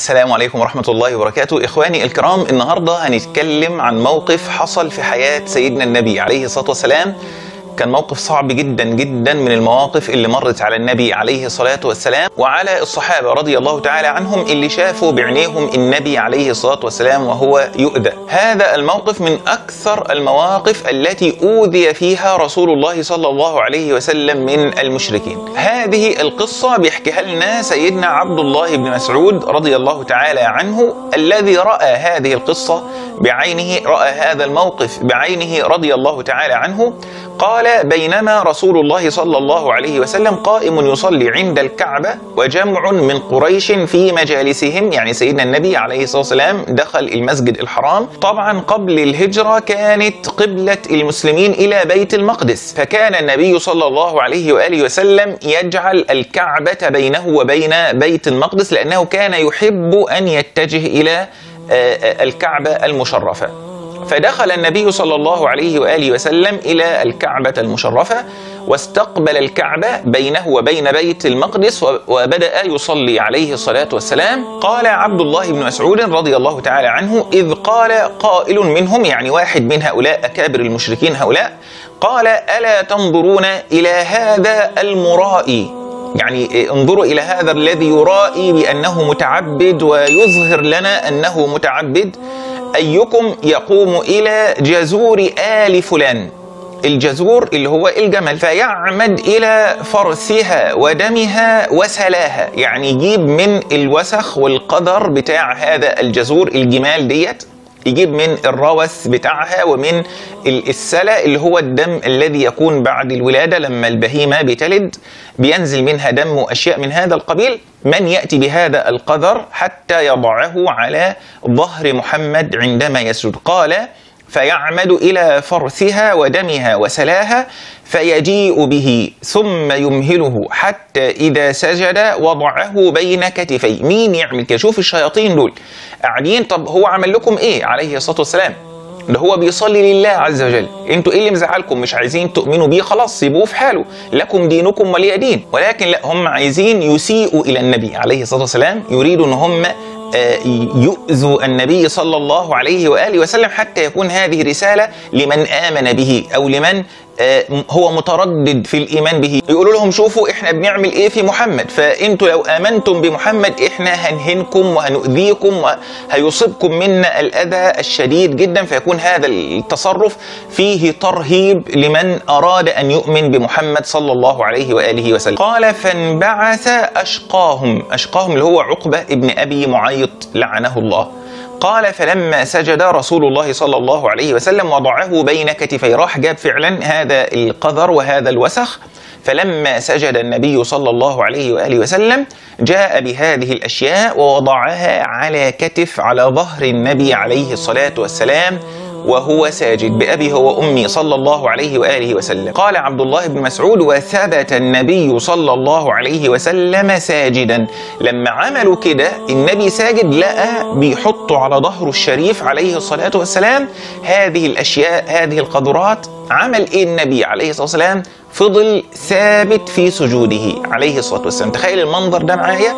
السلام عليكم ورحمة الله وبركاته. إخواني الكرام النهاردة هنتكلم عن موقف حصل في حياة سيدنا النبي عليه الصلاة والسلام. كان موقف صعب جدا جدا من المواقف اللي مرت على النبي عليه الصلاة والسلام وعلى الصحابة رضي الله تعالى عنهم اللي شافوا بعينيهم النبي عليه الصلاة والسلام وهو يؤذى. هذا الموقف من أكثر المواقف التي أوذي فيها رسول الله صلى الله عليه وسلم من المشركين. هذه القصة بيحكيها لنا سيدنا عبد الله بن مسعود رضي الله تعالى عنه الذي رأى هذه القصة بعينه رأى هذا الموقف بعينه رضي الله تعالى عنه قال بينما رسول الله صلى الله عليه وسلم قائم يصلي عند الكعبة وجمع من قريش في مجالسهم. يعني سيدنا النبي عليه الصلاة والسلام دخل المسجد الحرام. طبعا قبل الهجرة كانت قبلة المسلمين إلى بيت المقدس. فكان النبي صلى الله عليه وآله وسلم يجعل الكعبة بينه وبين بيت المقدس لأنه كان يحب أن يتجه إلى الكعبة المشرفة. فدخل النبي صلى الله عليه وآله وسلم إلى الكعبة المشرفة واستقبل الكعبة بينه وبين بيت المقدس وبدأ يصلي عليه الصلاة والسلام. قال عبد الله بن مسعود رضي الله تعالى عنه إذ قال قائل منهم يعني واحد من هؤلاء أكابر المشركين هؤلاء قال ألا تنظرون إلى هذا المرائي؟ يعني انظروا إلى هذا الذي يرائي بأنه متعبد ويظهر لنا أنه متعبد. أيكم يقوم إلى جزور آل فلان؟ الجزور اللي هو الجمل. فيعمد إلى فرثها ودمها وسلاها. يعني يجيب من الوسخ والقدر بتاع هذا الجزور الجمال ديت. يجيب من الروث بتاعها ومن السلا اللي هو الدم الذي يكون بعد الولادة لما البهيمة بتلد بينزل منها دم وأشياء من هذا القبيل. من يأتي بهذا القذر حتى يضعه على ظهر محمد عندما يسجد؟ قال فيعمد إلى فرثها ودمها وسلاها فيجيء به ثم يمهله حتى إذا سجد وضعه بين كتفيه مين يعمل كده؟ شوف الشياطين دول. قاعدين طب هو عمل لكم إيه؟ عليه الصلاة والسلام. ده هو بيصلي لله عز وجل. أنتوا إيه اللي مزعلكم؟ مش عايزين تؤمنوا بيه؟ خلاص سيبوه في حاله. لكم دينكم ولي دين. ولكن لا هم عايزين يسيئوا إلى النبي عليه الصلاة والسلام. يريدوا ان هم يؤذوا النبي صلى الله عليه وآله وسلم حتى يكون هذه رساله لمن آمن به أو لمن هو متردد في الإيمان به. يقولوا لهم شوفوا إحنا بنعمل إيه في محمد. فأنتوا لو آمنتم بمحمد إحنا هنهنكم وهنؤذيكم وهيصيبكم منا الأذى الشديد جدا. فيكون هذا التصرف فيه ترهيب لمن أراد أن يؤمن بمحمد صلى الله عليه وآله وسلم. قال فانبعث أشقاهم. أشقاهم اللي هو عقبة ابن أبي معيط لعنه الله. قال فلما سجد رسول الله صلى الله عليه وسلم وضعه بين كتفي راح جاب فعلا هذا القذر وهذا الوسخ. فلما سجد النبي صلى الله عليه وآله وسلم جاء بهذه الأشياء ووضعها على كتف على ظهر النبي عليه الصلاة والسلام. وهو ساجد بأبي هو أمي صلى الله عليه وآله وسلم. قال عبد الله بن مسعود وثبت النبي صلى الله عليه وسلم ساجدا. لما عملوا كده النبي ساجد لقى بيحطوا على ظهره الشريف عليه الصلاة والسلام هذه الأشياء هذه القذرات عمل إيه النبي عليه الصلاة والسلام؟ فضل ثابت في سجوده عليه الصلاة والسلام. تخيل المنظر ده معايا؟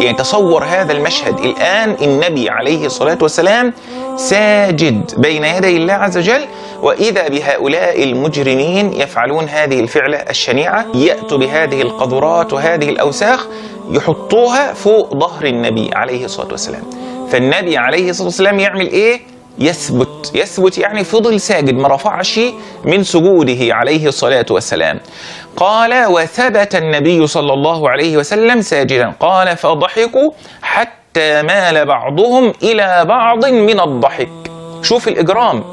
يعني تصور هذا المشهد الآن النبي عليه الصلاة والسلام ساجد بين يدي الله عز وجل وإذا بهؤلاء المجرمين يفعلون هذه الفعلة الشنيعة يأتوا بهذه القذرات وهذه الأوساخ يحطوها فوق ظهر النبي عليه الصلاة والسلام. فالنبي عليه الصلاة والسلام يعمل إيه؟ يثبت. يثبت يعني فضل ساجد ما رفعش من سجوده عليه الصلاة والسلام. قال وثبت النبي صلى الله عليه وسلم ساجدا. قال فضحكوا حتى مال بعضهم إلى بعض من الضحك. شوف الإجرام.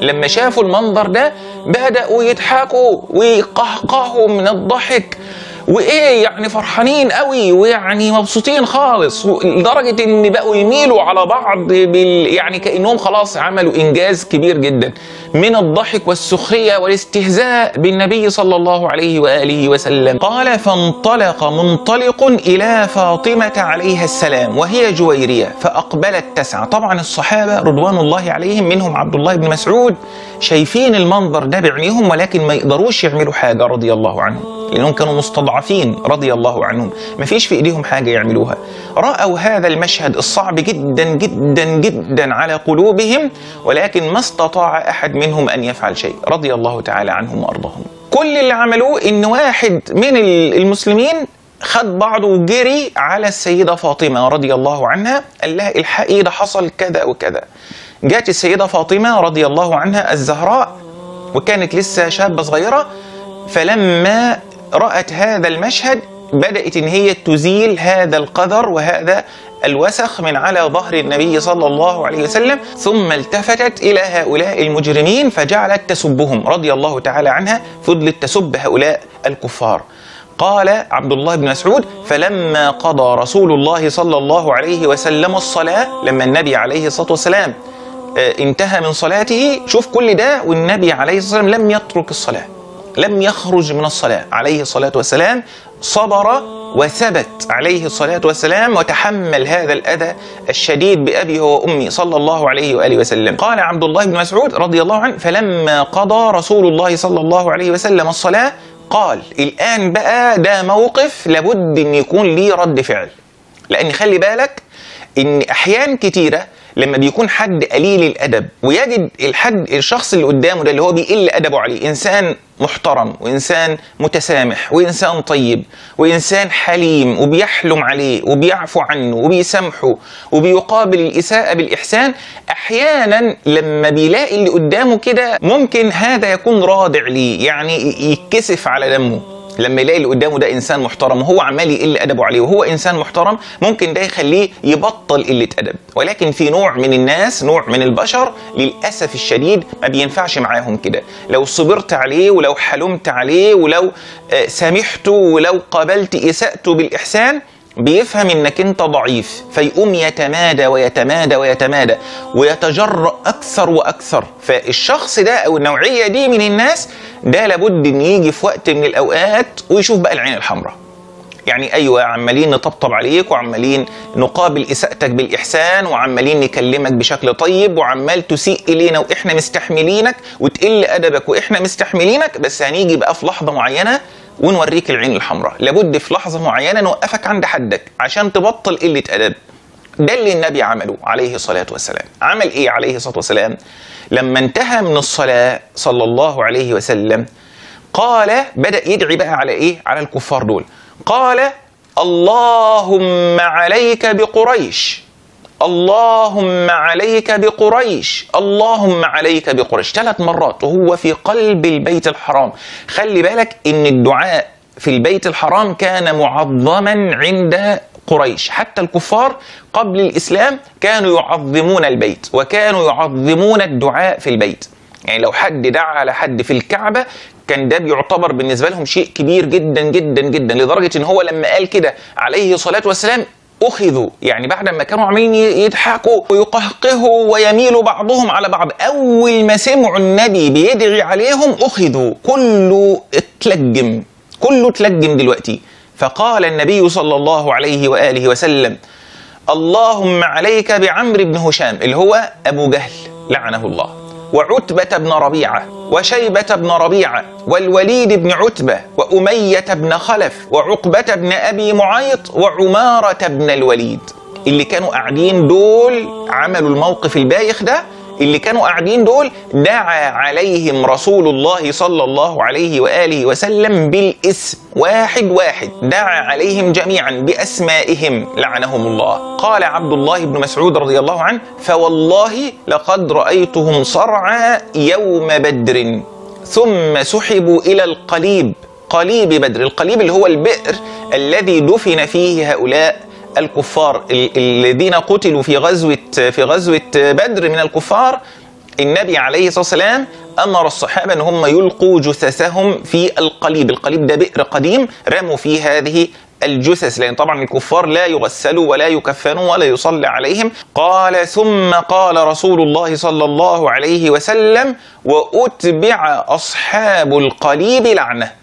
لما شافوا المنظر ده بدأوا يضحكوا ويقهقهوا من الضحك. وإيه يعني فرحانين قوي ويعني مبسوطين خالص. لدرجة إن بقوا يميلوا على بعض بال يعني كأنهم خلاص عملوا إنجاز كبير جدا. من الضحك والسخرية والاستهزاء بالنبي صلى الله عليه وآله وسلم. قال فانطلق منطلق إلى فاطمة عليها السلام وهي جويرية فأقبلت تسعى طبعا الصحابة رضوان الله عليهم منهم عبد الله بن مسعود شايفين المنظر ده بعينيهم ولكن ما يقدروش يعملوا حاجة رضي الله عنهم لأنهم كانوا مستضعفين رضي الله عنهم. ما فيش في إيديهم حاجة يعملوها. رأوا هذا المشهد الصعب جدا جدا جدا على قلوبهم ولكن ما استطاع أحد منهم أن يفعل شيء رضي الله تعالى عنهم وأرضاهم. كل اللي عملوه إن واحد من المسلمين خد بعضه وجري على السيدة فاطمة رضي الله عنها قال لها الحقي ده حصل كذا وكذا. جات السيدة فاطمة رضي الله عنها الزهراء وكانت لسه شابة صغيرة فلما رأت هذا المشهد بدأت إن هي تزيل هذا القذر وهذا الوسخ من على ظهر النبي صلى الله عليه وسلم ثم التفتت إلى هؤلاء المجرمين فجعلت تسبهم رضي الله تعالى عنها فضلت تسب هؤلاء الكفار. قال عبد الله بن مسعود فلما قضى رسول الله صلى الله عليه وسلم الصلاة لما النبي عليه الصلاة والسلام آه، انتهى من صلاته شوف كل ده والنبي عليه الصلاة والسلام لم يترك الصلاة. لم يخرج من الصلاة. عليه الصلاة والسلام صبر وثبت عليه الصلاة والسلام وتحمل هذا الأذى الشديد بأبيه وأمي صلى الله عليه وآله وسلم. قال عبد الله بن مسعود رضي الله عنه فلما قضى رسول الله صلى الله عليه وسلم الصلاة قال الآن بقى ده موقف لابد أن يكون ليه رد فعل. لأن خلي بالك إن أحيان كتيرة لما بيكون حد قليل الأدب ويجد الحد الشخص اللي قدامه ده اللي هو بيقل أدبه عليه إنسان محترم وإنسان متسامح وإنسان طيب وإنسان حليم وبيحلم عليه وبيعفو عنه وبيسامحه وبيقابل الإساءة بالإحسان أحيانا لما بيلاقي اللي قدامه كده ممكن هذا يكون رادع ليه يعني يتكسف على دمه. لما يلاقي اللي قدامه ده إنسان محترم وهو عمال يقل أدبه عليه وهو إنسان محترم ممكن ده يخليه يبطل قلة أدب. ولكن في نوع من الناس نوع من البشر للأسف الشديد ما بينفعش معاهم كده. لو صبرت عليه ولو حلمت عليه ولو آه، سامحته ولو قابلت إساءته بالإحسان بيفهم إنك أنت ضعيف. فيقوم يتمادى ويتمادى ويتمادى ويتجرأ أكثر وأكثر. فالشخص ده أو النوعية دي من الناس ده لابد إن يجي في وقت من الأوقات ويشوف بقى العين الحمراء. يعني أيوه عمالين نطبطب عليك وعمالين نقابل إساءتك بالإحسان وعمالين نكلمك بشكل طيب وعمال تسيء إلينا وإحنا مستحملينك وتقل أدبك وإحنا مستحملينك بس هنيجي بقى في لحظة معينة ونوريك العين الحمراء. لابد في لحظة معينة نوقفك عند حدك عشان تبطل قلة أدب. ده اللي النبي عمله عليه الصلاة والسلام. عمل إيه عليه الصلاة والسلام؟ لما انتهى من الصلاة صلى الله عليه وسلم قال بدأ يدعي بقى على إيه؟ على الكفار دول. قال اللهم عليك بقريش. اللهم عليك بقريش. اللهم عليك بقريش. ثلاث مرات وهو في قلب البيت الحرام. خلي بالك إن الدعاء في البيت الحرام كان معظما عند قريش. حتى الكفار قبل الإسلام كانوا يعظمون البيت وكانوا يعظمون الدعاء في البيت. يعني لو حد دعا على حد في الكعبة كان ده بيعتبر بالنسبة لهم شيء كبير جدا جدا جدا لدرجة إن هو لما قال كده عليه الصلاة والسلام أخذوا. يعني بعد ما كانوا عاملين يضحكوا ويقهقهوا ويميلوا بعضهم على بعض. أول ما سمعوا النبي بيدعي عليهم أخذوا. كله اتلجم. كله اتلجم دلوقتي. فقال النبي صلى الله عليه وآله وسلم اللهم عليك بعمرو بن هشام اللي هو أبو جهل لعنه الله. وعتبة بن ربيعة وشيبة بن ربيعة والوليد بن عتبة وأمية بن خلف وعقبة بن أبي معيط وعمارة بن الوليد. اللي كانوا قاعدين دول عملوا الموقف البايخ ده اللي كانوا قاعدين دول دعا عليهم رسول الله صلى الله عليه وآله وسلم بالاسم واحد واحد. دعا عليهم جميعا بأسمائهم لعنهم الله. قال عبد الله بن مسعود رضي الله عنه فوالله لقد رأيتهم صرعى يوم بدر ثم سحبوا إلى القليب قليب بدر. القليب اللي هو البئر الذي دفن فيه هؤلاء. الكفار الذين قتلوا في غزوة في غزوة بدر من الكفار النبي عليه الصلاة والسلام أمر الصحابة أن هم يلقوا جثثهم في القليب. القليب ده بئر قديم رموا فيه هذه الجثث. لأن طبعا الكفار لا يغسلوا ولا يكفنوا ولا يصلى عليهم. قال ثم قال رسول الله صلى الله عليه وسلم وأتبع أصحاب القليب لعنة.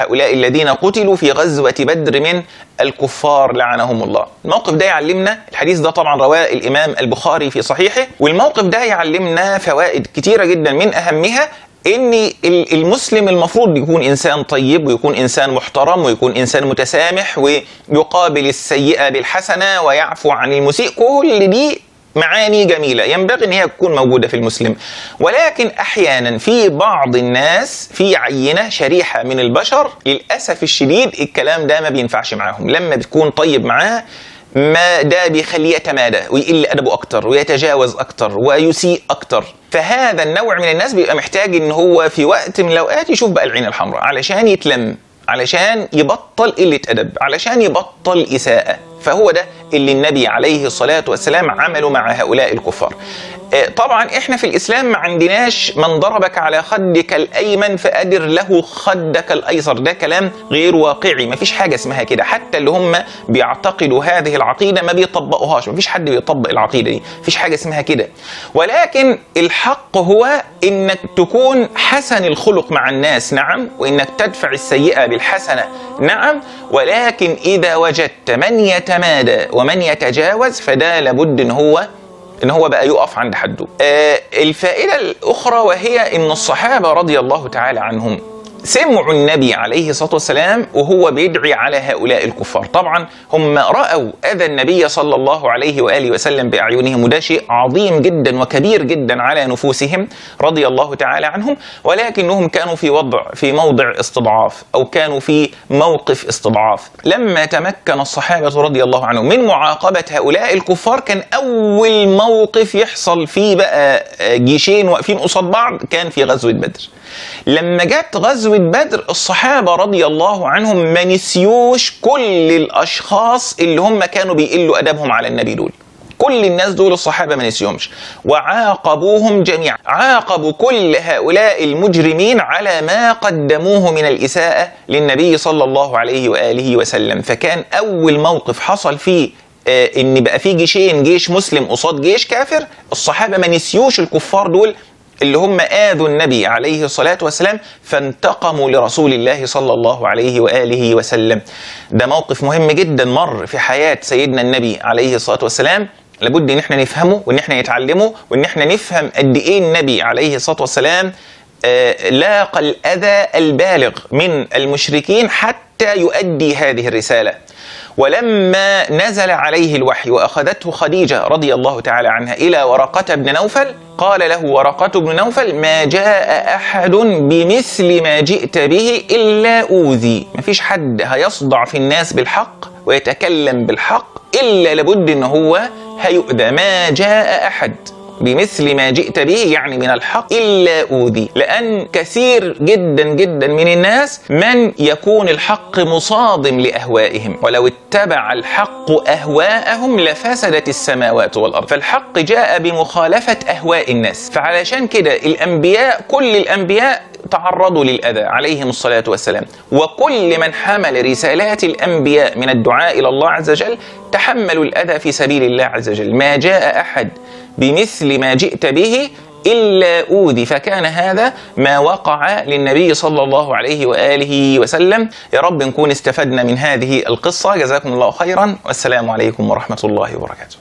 هؤلاء الذين قتلوا في غزوة بدر من الكفار لعنهم الله. الموقف ده يعلمنا الحديث ده طبعا رواه الإمام البخاري في صحيحه والموقف ده يعلمنا فوائد كتيرة جدا. من أهمها إن ال- المسلم المفروض يكون إنسان طيب ويكون إنسان محترم ويكون إنسان متسامح ويقابل السيئة بالحسنة ويعفو عن المسيء. كل دي معاني جميلة. ينبغي أن هي تكون موجودة في المسلم. ولكن أحيانا في بعض الناس في عينة شريحة من البشر للأسف الشديد الكلام ده ما بينفعش معاهم. لما بتكون طيب معاه ما ده بيخليه يتمادى ويقل أدبه أكتر ويتجاوز أكتر ويسيء أكتر. فهذا النوع من الناس بيبقى محتاج إن هو في وقت من الأوقات يشوف بقى العين الحمراء علشان يتلم علشان يبطل قلة أدب علشان يبطل إساءة. فهو ده اللي النبي عليه الصلاة والسلام عمله مع هؤلاء الكفار. طبعا إحنا في الإسلام ما عندناش من ضربك على خدك الأيمن فأدر له خدك الأيسر. ده كلام غير واقعي ما فيش حاجة اسمها كده. حتى اللي هم بيعتقدوا هذه العقيدة ما بيطبقوهاش ما فيش حد بيطبق العقيدة دي ما فيش حاجة اسمها كده. ولكن الحق هو إنك تكون حسن الخلق مع الناس نعم وإنك تدفع السيئة بالحسنة نعم ولكن إذا وجدت من يتمادى ومن يتجاوز فده لابد إن هو إن هو بقى يقف عند حده. آه الفائدة الأخرى وهي إن الصحابة رضي الله تعالى عنهم سمعوا النبي عليه الصلاة والسلام وهو بيدعي على هؤلاء الكفار، طبعا هم رأوا أذى النبي صلى الله عليه وآله وسلم بأعينهم وده شيء عظيم جدا وكبير جدا على نفوسهم رضي الله تعالى عنهم، ولكنهم كانوا في وضع في موضع استضعاف أو كانوا في موقف استضعاف. لما تمكن الصحابة رضي الله عنهم من معاقبة هؤلاء الكفار كان أول موقف يحصل فيه بقى جيشين واقفين قصاد بعض كان في غزوة بدر. لما جت غزوة بدر الصحابة رضي الله عنهم ما نسيوش كل الأشخاص اللي هم كانوا بيقلوا أدبهم على النبي دول. كل الناس دول الصحابة ما نسيهمش وعاقبوهم جميعا. عاقبوا كل هؤلاء المجرمين على ما قدموه من الإساءة للنبي صلى الله عليه وآله وسلم. فكان أول موقف حصل فيه آه، إن بقى في جيشين جيش مسلم قصاد جيش كافر. الصحابة ما نسيوش الكفار دول اللي هم آذوا النبي عليه الصلاة والسلام فانتقموا لرسول الله صلى الله عليه وآله وسلم. ده موقف مهم جدا مر في حياة سيدنا النبي عليه الصلاة والسلام. لابد إن إحنا نفهمه وإن إحنا نتعلمه وإن إحنا نفهم قد إيه النبي عليه الصلاة والسلام آه، لاقى الأذى البالغ من المشركين حتى يؤدي هذه الرسالة. ولما نزل عليه الوحي وأخذته خديجة رضي الله تعالى عنها إلى ورقة بن نوفل قال له ورقة بن نوفل ما جاء أحد بمثل ما جئت به إلا أوذي. ما فيش حد هيصدع في الناس بالحق ويتكلم بالحق إلا لابد إن هو هيؤذى. ما جاء أحد. بمثل ما جئت به يعني من الحق إلا أوذي. لأن كثير جدا جدا من الناس من يكون الحق مصادم لأهوائهم ولو اتبع الحق أهواءهم لفسدت السماوات والأرض. فالحق جاء بمخالفة أهواء الناس. فعلشان كده الأنبياء كل الأنبياء تعرضوا للأذى عليهم الصلاة والسلام. وكل من حمل رسالات الأنبياء من الدعاء إلى الله عز وجل تحملوا الأذى في سبيل الله عز وجل. ما جاء أحد بمثل ما جئت به إلا أوذي فكان هذا ما وقع للنبي صلى الله عليه وآله وسلم. يا رب نكون استفدنا من هذه القصة. جزاكم الله خيرا. والسلام عليكم ورحمة الله وبركاته.